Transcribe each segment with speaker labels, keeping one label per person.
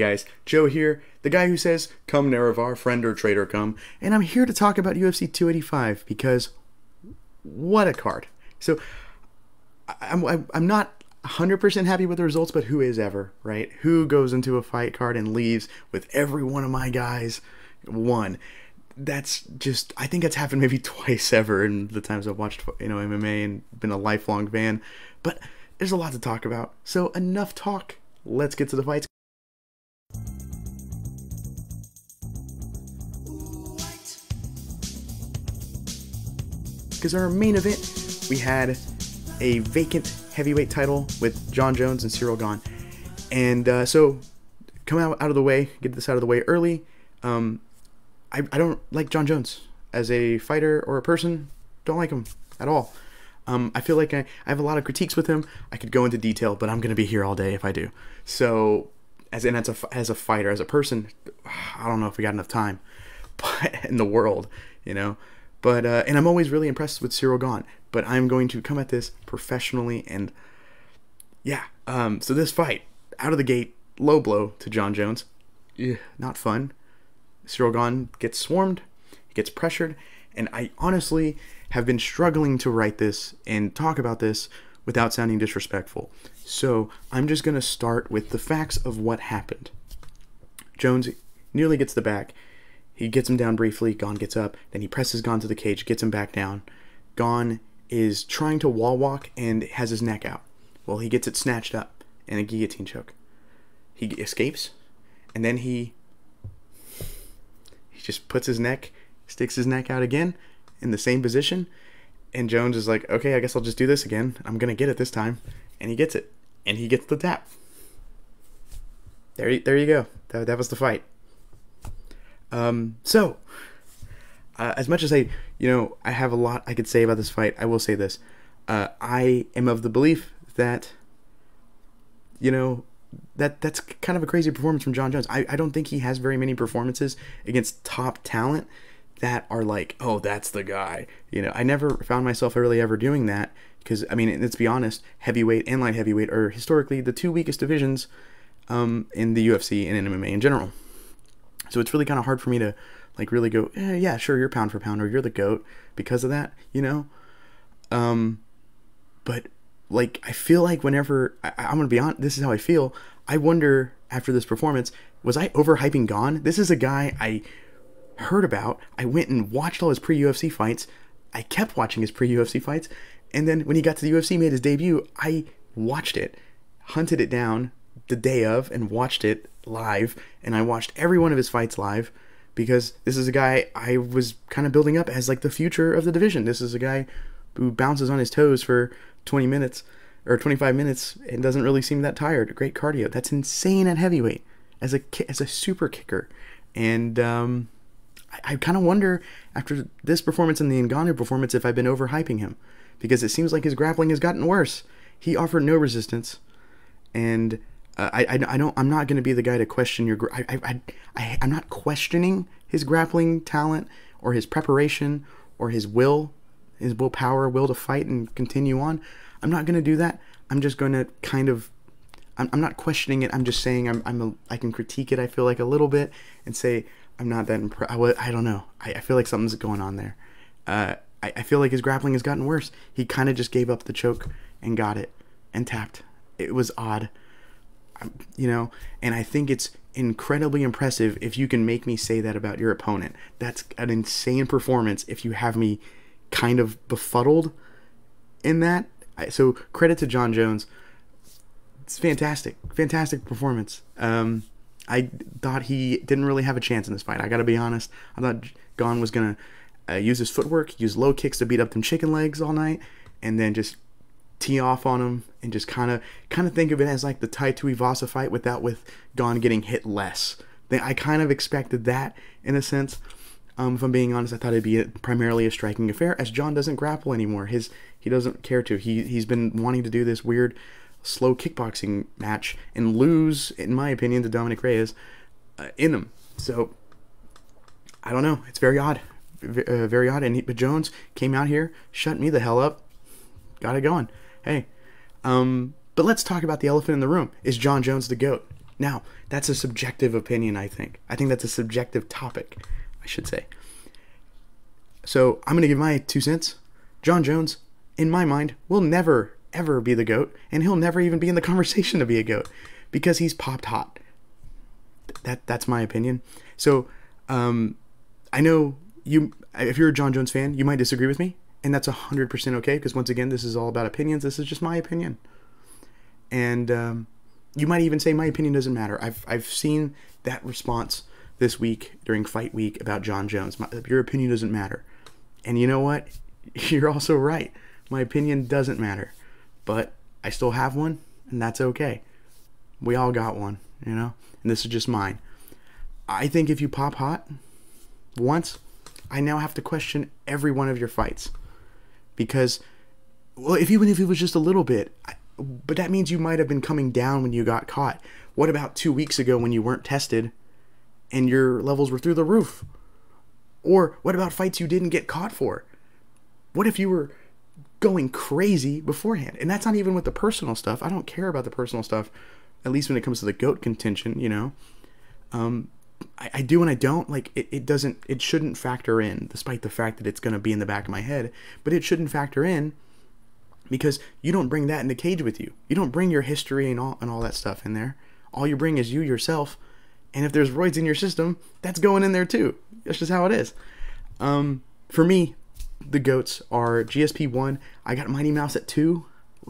Speaker 1: guys, Joe here, the guy who says, Come Nerevar, friend or traitor come, and I'm here to talk about UFC 285 because what a card. So I'm, I'm, I'm not 100% happy with the results, but who is ever, right? Who goes into a fight card and leaves with every one of my guys won? That's just, I think that's happened maybe twice ever in the times I've watched, you know, MMA and been a lifelong fan. But there's a lot to talk about. So enough talk. Let's get to the fights. Because our main event, we had a vacant heavyweight title with Jon Jones and Ciryl Gane. And uh, so, come out, out of the way, get this out of the way early. Um, I, I don't like Jon Jones as a fighter or a person. Don't like him at all. Um, I feel like I, I have a lot of critiques with him. I could go into detail, but I'm going to be here all day if I do. So, as in as a, as a fighter, as a person, I don't know if we got enough time, but in the world, you know. But uh, and I'm always really impressed with Ciryl Gane. But I'm going to come at this professionally and yeah. Um, so this fight out of the gate, low blow to Jon Jones, Ugh, not fun. Ciryl Gane gets swarmed, he gets pressured, and I honestly have been struggling to write this and talk about this without sounding disrespectful. So I'm just going to start with the facts of what happened. Jones nearly gets the back. He gets him down briefly. Gane gets up. Then he presses Gane to the cage, gets him back down. Gane is trying to wall walk and has his neck out. Well, he gets it snatched up in a guillotine choke. He escapes, and then he he just puts his neck, sticks his neck out again in the same position, and Jones is like, "Okay, I guess I'll just do this again. I'm gonna get it this time," and he gets it, and he gets the tap. There, there you go. That, that was the fight. Um, so, uh, as much as I, you know, I have a lot I could say about this fight, I will say this. Uh, I am of the belief that, you know, that that's kind of a crazy performance from Jon Jones. I, I don't think he has very many performances against top talent that are like, oh, that's the guy. You know, I never found myself really ever doing that because, I mean, let's be honest, heavyweight and light heavyweight are historically the two weakest divisions um, in the UFC and in MMA in general. So it's really kind of hard for me to like really go, eh, yeah, sure, you're pound for pound or you're the goat because of that, you know. Um, but like I feel like whenever I, am gonna be on, this is how I feel. I wonder after this performance, was I overhyping Gane? This is a guy I heard about. I went and watched all his pre UFC fights. I kept watching his pre UFC fights, and then when he got to the UFC, made his debut. I watched it, hunted it down the day of, and watched it live, and I watched every one of his fights live because this is a guy I was kind of building up as like the future of the division. This is a guy who bounces on his toes for 20 minutes or 25 minutes and doesn't really seem that tired. Great cardio. That's insane at heavyweight as a as a super kicker. And um, I, kind of wonder after this performance and the Ngannou performance if I've been overhyping him because it seems like his grappling has gotten worse. He offered no resistance, and uh, I, I, I don't I'm not going to be the guy to question your I, I, I I'm not questioning his grappling talent or his preparation or his will his willpower will to fight and continue on. I'm not going to do that. I'm just going to kind of I'm, I'm not questioning it. I'm just saying I'm, I'm a, I can critique it I feel like a little bit and say I'm not that impressed I, I don't know. I, I feel like something's going on there. Uh, I, I feel like his grappling has gotten worse. He kind of just gave up the choke and got it and tapped. It was odd you know, and I think it's incredibly impressive if you can make me say that about your opponent. That's an insane performance if you have me kind of befuddled in that. So credit to Jon Jones. It's fantastic, fantastic performance. Um, I thought he didn't really have a chance in this fight. I got to be honest. I thought Gane was gonna uh, use his footwork, use low kicks to beat up them chicken legs all night, and then just tee off on him and just kind of kind of think of it as like the Tai Tuivasa fight without with Gane getting hit less. I kind of expected that in a sense. Um, if I'm being honest, I thought it'd be a, primarily a striking affair, as Jon doesn't grapple anymore. His he doesn't care to. He he's been wanting to do this weird, slow kickboxing match and lose, in my opinion, to Dominick Reyes uh, in him. So I don't know. It's very odd, v- uh, very odd. And he, but Jones came out here, shut me the hell up, got it going hey. Um, but let's talk about the elephant in the room. Is Jon Jones the GOAT? Now, that's a subjective opinion, I think. I think that's a subjective topic, I should say. So I'm going to give my two cents. Jon Jones, in my mind, will never, ever be the GOAT, and he'll never even be in the conversation to be a GOAT because he's popped hot. That That's my opinion. So um, I know you, if you're a Jon Jones fan, you might disagree with me, and that's 100% okay because once again, this is all about opinions. This is just my opinion. And um, you might even say my opinion doesn't matter. I've, I've seen that response this week during fight week about Jon Jones. My, your opinion doesn't matter. And you know what? You're also right. My opinion doesn't matter. But I still have one, and that's okay. We all got one, you know? And this is just mine. I think if you pop hot once, I now have to question every one of your fights. Because, well, if even if it was just a little bit, I, but that means you might have been coming down when you got caught. What about two weeks ago when you weren't tested and your levels were through the roof? Or what about fights you didn't get caught for? What if you were going crazy beforehand? And that's not even with the personal stuff. I don't care about the personal stuff, at least when it comes to the GOAT contention, you know? Um, I, I do and I don't. Like, it, it doesn't, it shouldn't factor in, despite the fact that it's going to be in the back of my head, but it shouldn't factor in because you don't bring that in the cage with you. You don't bring your history and all, and all that stuff in there. All you bring is you yourself and if there's roids in your system, that's going in there too. That's just how it is. Um, for me, the goats are GSP one. I got Mighty Mouse at two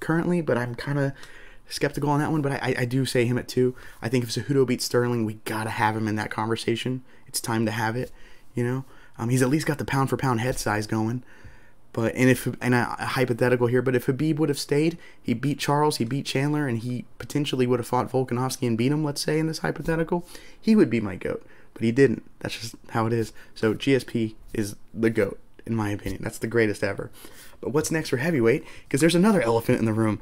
Speaker 1: currently, but I'm kind of skeptical on that one. But I, I do say him at two. I think if Cejudo beats Sterling, we gotta have him in that conversation. It's time to have it. You know, um, he's at least got the pound for pound head size going. But and if and a, hypothetical here, but if Khabib would have stayed, he beat Charles, he beat Chandler, and he potentially would have fought Volkanovski and beat him. Let's say in this hypothetical, he would be my goat, but he didn't. That's just how it is. So GSP is the goat in my opinion. That's the greatest ever. But what's next for heavyweight? Because there's another elephant in the room,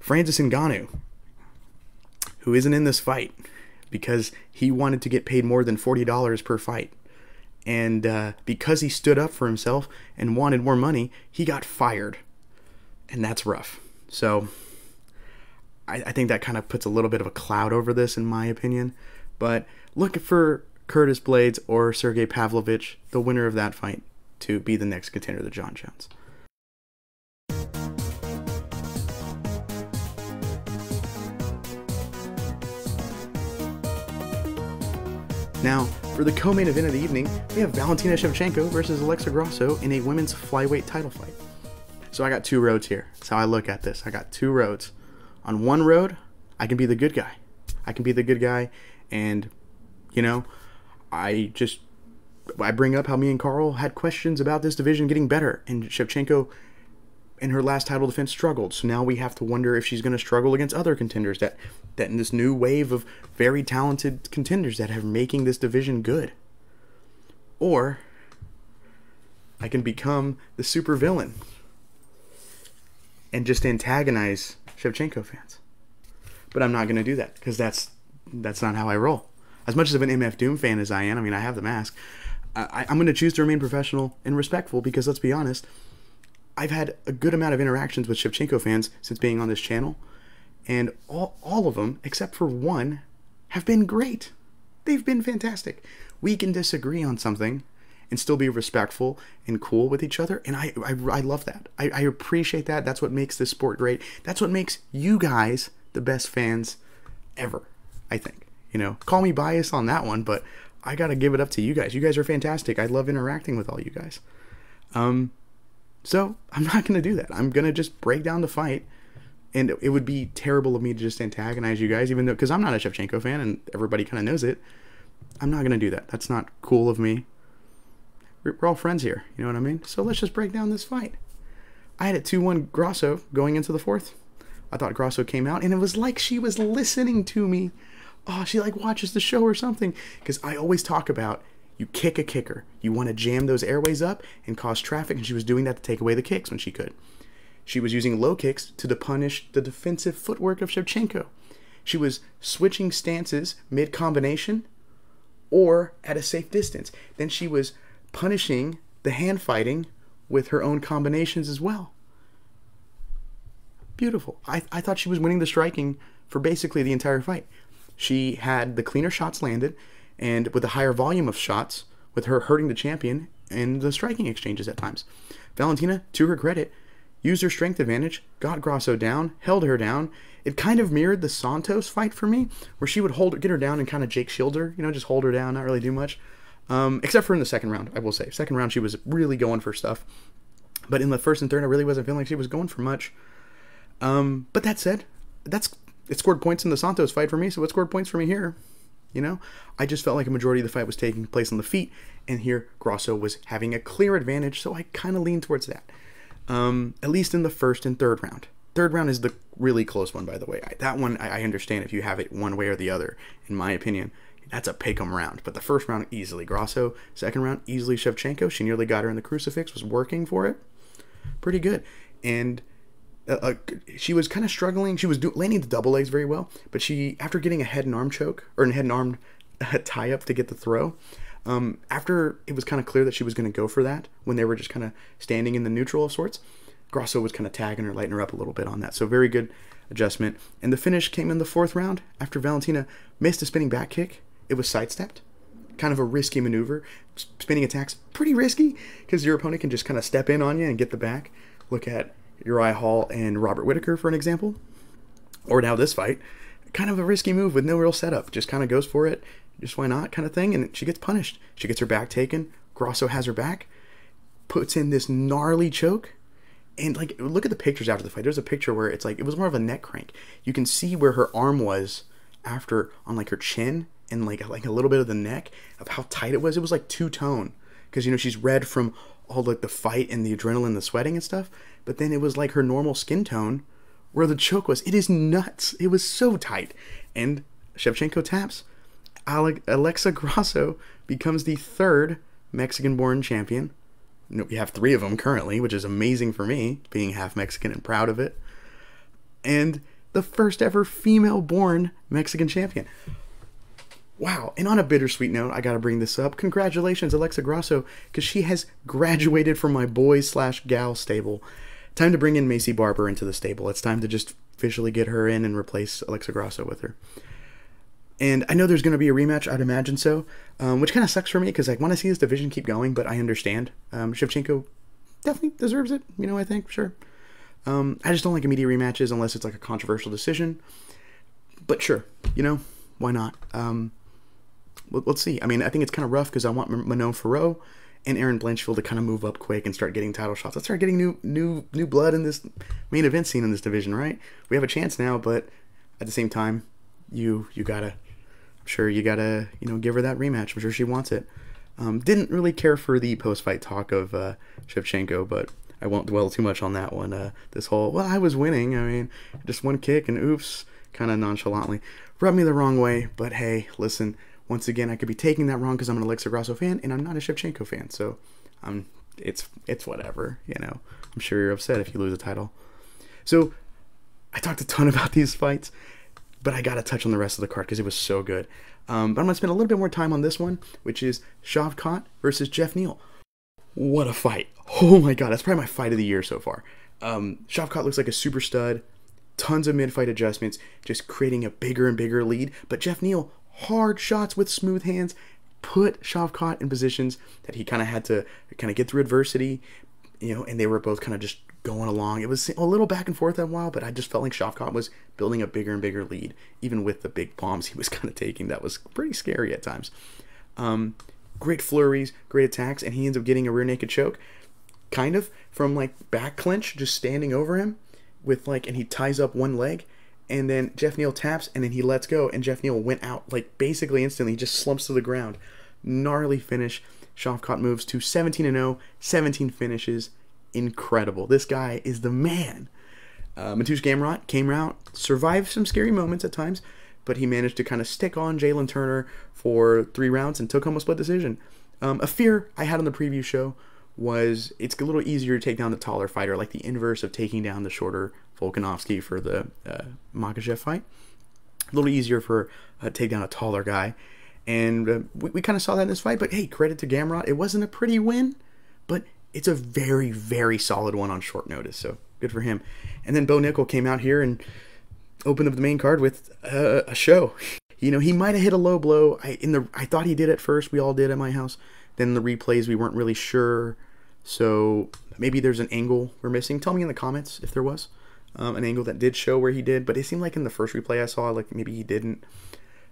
Speaker 1: Francis Ngannou, who isn't in this fight because he wanted to get paid more than forty dollars per fight and uh, because he stood up for himself and wanted more money, he got fired, and that's rough. So I, I think that kind of puts a little bit of a cloud over this, in my opinion. But look for Curtis Blaydes or Sergey Pavlovich, the winner of that fight, to be the next contender to Jon Jones. Now, for the co-main event of the evening, we have Valentina Shevchenko versus Alexa Grasso in a women's flyweight title fight. So I got two roads here. That's how I look at this. I got two roads. On one road, I can be the good guy. I can be the good guy, and you know, I just I bring up how me and Carl had questions about this division getting better, and Shevchenko in her last title defense struggled. So now we have to wonder if she's going to struggle against other contenders that that in this new wave of very talented contenders that are making this division good. Or I can become the super villain and just antagonize Shevchenko fans. But I'm not going to do that because that's that's not how I roll. As much of an MF Doom fan as I am, I mean, I have the mask. I, I'm going to choose to remain professional and respectful because let's be honest, I've had a good amount of interactions with Shevchenko fans since being on this channel, and all, all of them, except for one, have been great. They've been fantastic. We can disagree on something and still be respectful and cool with each other, and I, I, I love that. I, I appreciate that. That's what makes this sport great. That's what makes you guys the best fans ever, I think. You know, call me biased on that one, but I got to give it up to you guys. You guys are fantastic. I love interacting with all you guys. Um, so I'm not going to do that. I'm going to just break down the fight. And it would be terrible of me to just antagonize you guys, even though, because I'm not a Shevchenko fan and everybody kind of knows it. I'm not going to do that. That's not cool of me. We're all friends here. You know what I mean? So let's just break down this fight. I had it 2 1 Grasso going into the fourth. I thought Grasso came out, and it was like she was listening to me. Oh, she like watches the show or something. Because I always talk about you kick a kicker. You want to jam those airways up and cause traffic, and she was doing that to take away the kicks when she could. She was using low kicks to punish the defensive footwork of Shevchenko. She was switching stances mid combination or at a safe distance. Then she was punishing the hand fighting with her own combinations as well. Beautiful. I, I thought she was winning the striking for basically the entire fight. she had the cleaner shots landed, and with a higher volume of shots, with her hurting the champion and the striking exchanges at times. Valentina, to her credit, used her strength advantage, got Grasso down, held her down. It kind of mirrored the Santos fight for me, where she would hold her, get her down and kind of Jake shield her, you know, just hold her down, not really do much. Um, except for in the second round, I will say. Second round, she was really going for stuff. But in the first and third, I really wasn't feeling like she was going for much. Um, but that said, that's it scored points in the Santos fight for me, so it scored points for me here. You know, I just felt like a majority of the fight was taking place on the feet, and here Grasso was having a clear advantage, so I kind of leaned towards that. Um, at least in the first and third round. Third round is the really close one, by the way. I, that one I, I, understand if you have it one way or the other. In my opinion, that's a pick 'em round. But the first round easily Grasso. Second round easily Shevchenko. She nearly got her in the crucifix. Was working for it, pretty good. And uh, uh, she was kind of struggling. She was do- landing the double legs very well, but she after getting a head and arm choke or a head and arm tie up to get the throw. Um, after it was kind of clear that she was going to go for that, when they were just kind of standing in the neutral of sorts, Grasso was kind of tagging her, lighting her up a little bit on that. So very good adjustment. And the finish came in the fourth round after Valentina missed a spinning back kick. It was sidestepped. Kind of a risky maneuver. Spinning attacks, pretty risky because your opponent can just kind of step in on you and get the back. Look at Uriah Hall and Robert Whitaker, for an example. Or now this fight. Kind of a risky move with no real setup. Just kind of goes for it. Just why not kind of thing. And she gets punished. She gets her back taken. Grasso has her back. Puts in this gnarly choke. And like, look at the pictures after the fight. There's a picture where it's like, it was more of a neck crank. You can see where her arm was after on like her chin and like like a little bit of the neck of how tight it was. It was like two tone because you know she's red from all like the fight and the adrenaline, the sweating and stuff. But then it was like her normal skin tone where the choke was. It is nuts. It was so tight. And Shevchenko taps. Alexa Grasso becomes the third Mexican-born champion. No we have three of them currently, which is amazing for me, being half Mexican and proud of it. And the first ever female-born Mexican champion. Wow. And on a bittersweet note, I got to bring this up. Congratulations, Alexa Grasso, because she has graduated from my boys slash gal stable. Time to bring in Maycee Barber into the stable. It's time to just officially get her in and replace Alexa Grasso with her. And I know there's going to be a rematch, I'd imagine so, um, which kind of sucks for me because I want to see this division keep going, but I understand. Um, Shevchenko definitely deserves it, you know, I think, sure. Um, I just don't like immediate rematches unless it's like a controversial decision. But sure, you know, why not? Um, let's see. I mean, I think it's kind of rough because I want Manon Fiorot and Erin Blanchfield to kind of move up quick and start getting title shots. Let's start getting new new new blood in this main event scene in this division, right? We have a chance now, but at the same time, you you gotta, I'm sure you gotta you know give her that rematch. I'm sure she wants it. Um, didn't really care for the post fight talk of uh, Shevchenko, but I won't dwell too much on that one. Uh, this whole well, I was winning. I mean, just one kick and oops, kind of nonchalantly rubbed me the wrong way. But hey, listen once again, I could be taking that wrong because I'm an Alexa Grasso fan and I'm not a Shevchenko fan. So, um, it's it's whatever. You know, I'm sure you're upset if you lose a title. So, I talked a ton about these fights, but I gotta touch on the rest of the card because it was so good. Um, but I'm gonna spend a little bit more time on this one, which is Shavkat versus Geoff Neal. What a fight! Oh my god, that's probably my fight of the year so far. Um, Shavkat looks like a super stud. Tons of mid-fight adjustments, just creating a bigger and bigger lead. But Geoff Neal hard shots with smooth hands, put Shavkat in positions that he kind of had to kind of get through adversity, you know, and they were both kind of just going along. It was a little back and forth that while, but I just felt like Shavkat was building a bigger and bigger lead, even with the big bombs he was kind of taking. That was pretty scary at times. Um, great flurries, great attacks, and he ends up getting a rear naked choke, kind of from like back clinch, just standing over him with like, and he ties up one leg and then Geoff Neal taps, and then he lets go, and Geoff Neal went out like basically instantly. Just slumps to the ground. Gnarly finish. Shavkat moves to 17 and 0, 17 finishes. Incredible. This guy is the man. Uh, Mateusz Gamrot came out, survived some scary moments at times, but he managed to kind of stick on Jalen Turner for three rounds and took home a split decision. Um, a fear I had on the preview show was it's a little easier to take down the taller fighter, like the inverse of taking down the shorter Volkanovski for the uh, Makhachev fight. A little easier for uh, take down a taller guy. And uh, we, we kind of saw that in this fight, but hey, credit to Gamrot. It wasn't a pretty win, but it's a very, very solid one on short notice. So good for him. And then Bo Nickal came out here and opened up the main card with uh, a show. You know, he might have hit a low blow. I in the I thought he did at first. We all did at my house. Then the replays, we weren't really sure. So maybe there's an angle we're missing. Tell me in the comments if there was um, an angle that did show where he did. But it seemed like in the first replay I saw, like maybe he didn't.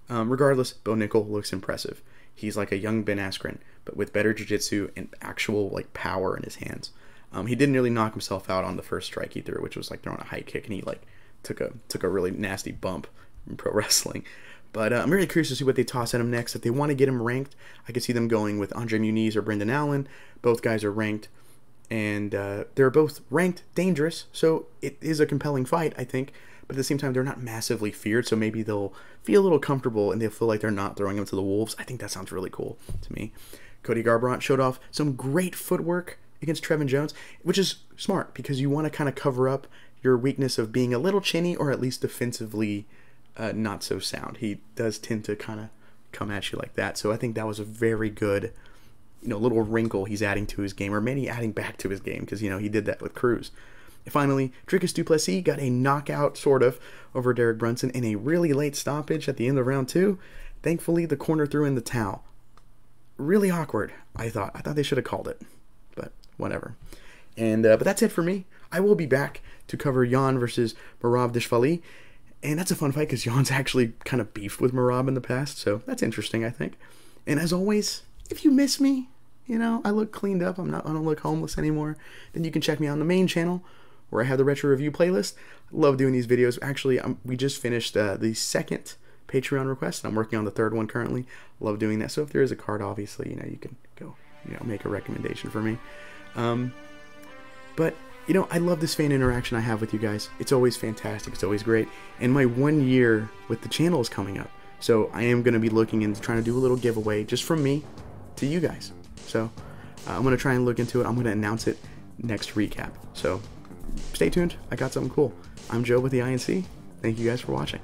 Speaker 1: Um, regardless, Bo Nickal looks impressive. He's like a young Ben Askren, but with better jiu-jitsu and actual like power in his hands. Um, he didn't really knock himself out on the first strike he threw, which was like throwing a high kick, and he like took a took a really nasty bump in pro wrestling. But uh, I'm really curious to see what they toss at him next. If they want to get him ranked, I could see them going with Andre Muniz or Brendan Allen. Both guys are ranked, and uh, they're both ranked dangerous, so it is a compelling fight, I think. But at the same time, they're not massively feared, so maybe they'll feel a little comfortable and they'll feel like they're not throwing them to the wolves. I think that sounds really cool to me. Cody Garbrandt showed off some great footwork against Trevin Jones, which is smart because you want to kind of cover up your weakness of being a little chinny or at least defensively uh, not so sound. He does tend to kind of come at you like that. So I think that was a very good, you know, little wrinkle he's adding to his game, or maybe adding back to his game because you know he did that with Cruz. Finally, Dricus Du Plessis got a knockout, sort of, over Derek Brunson in a really late stoppage at the end of round two. Thankfully, the corner threw in the towel. Really awkward, I thought. I thought they should have called it, but whatever. And uh, but that's it for me. I will be back to cover Yan versus Merab Dvalishvili, and that's a fun fight because Yan's actually kind of beefed with Merab in the past, so that's interesting, I think. And as always, if you miss me, you know I look cleaned up. I'm not. I don't look homeless anymore. Then you can check me out on the main channel where I have the retro review playlist. Love doing these videos. Actually, I'm, we just finished uh, the second Patreon request, and I'm working on the third one currently. Love doing that. So if there is a card, obviously, you know, you can go, you know, make a recommendation for me. Um, but you know, I love this fan interaction I have with you guys. It's always fantastic. It's always great. And my one year with the channel is coming up. So I am going to be looking into trying to do a little giveaway just from me to you guys. So uh, I'm going to try and look into it. I'm going to announce it next recap. So stay tuned. I got something cool. I'm Joe with the INC. Thank you guys for watching.